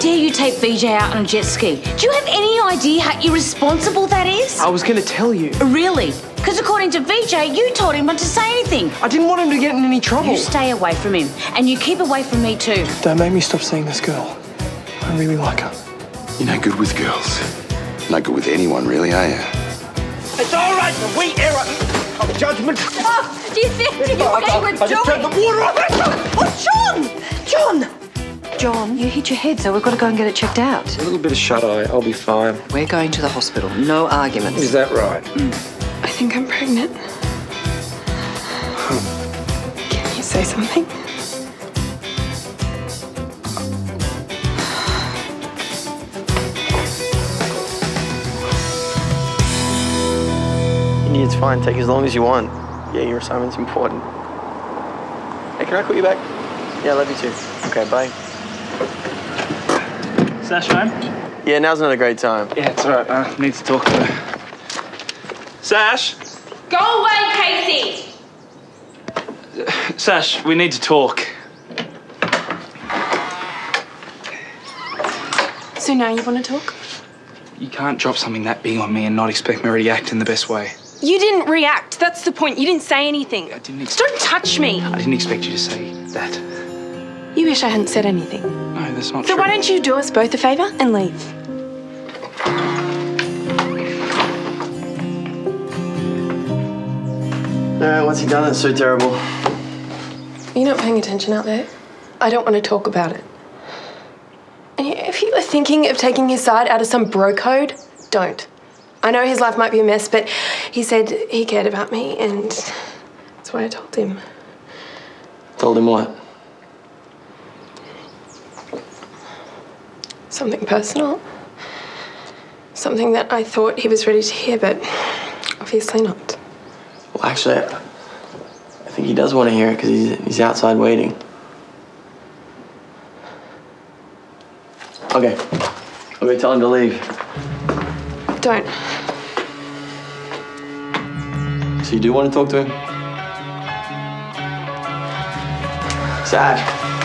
take VJ out on a jet ski. Do you have any idea how irresponsible that is? I was going to tell you. Really? Because according to VJ, you told him not to say anything. I didn't want him to get in any trouble. You stay away from him, and you keep away from me too. Don't make me stop seeing this girl. I really like her. You're no good with girls. No good with anyone, really, are you? It's all right, the wee error of judgment. Oh, do you think you I, I, okay I with just turned the doing? water off. Oh, John! John! John, you hit your head, so we've got to go and get it checked out. A little bit of shut eye. I'll be fine. We're going to the hospital. No arguments. Is that right? Mm. I think I'm pregnant. Can you say something? It's fine. Take as long as you want. Yeah, your assignment's important. Hey, can I call you back? Yeah, I love you too. Okay, bye. Sash home? Yeah, now's not a great time. Yeah, it's all right. I need to talk to her. Sash? Go away, Casey! Sash, we need to talk. So now you want to talk? You can't drop something that big on me and not expect me to react in the best way. You didn't react. That's the point. You didn't say anything. I didn't ex- Don't touch me. I didn't expect you to say that. You wish I hadn't said anything. No, that's not So true. So why don't you do us both a favour and leave? No, what's he done that's so terrible? You're not paying attention out there. I don't want to talk about it. And if you are thinking of taking his side out of some bro code, don't. I know his life might be a mess, but he said he cared about me, and that's why I told him. Told him what? Something personal. Something that I thought he was ready to hear, but obviously not. Well, actually, I, I think he does want to hear it because he's, he's outside waiting. Okay. I'll go tell him to leave. Don't. So you do want to talk to him? Sash.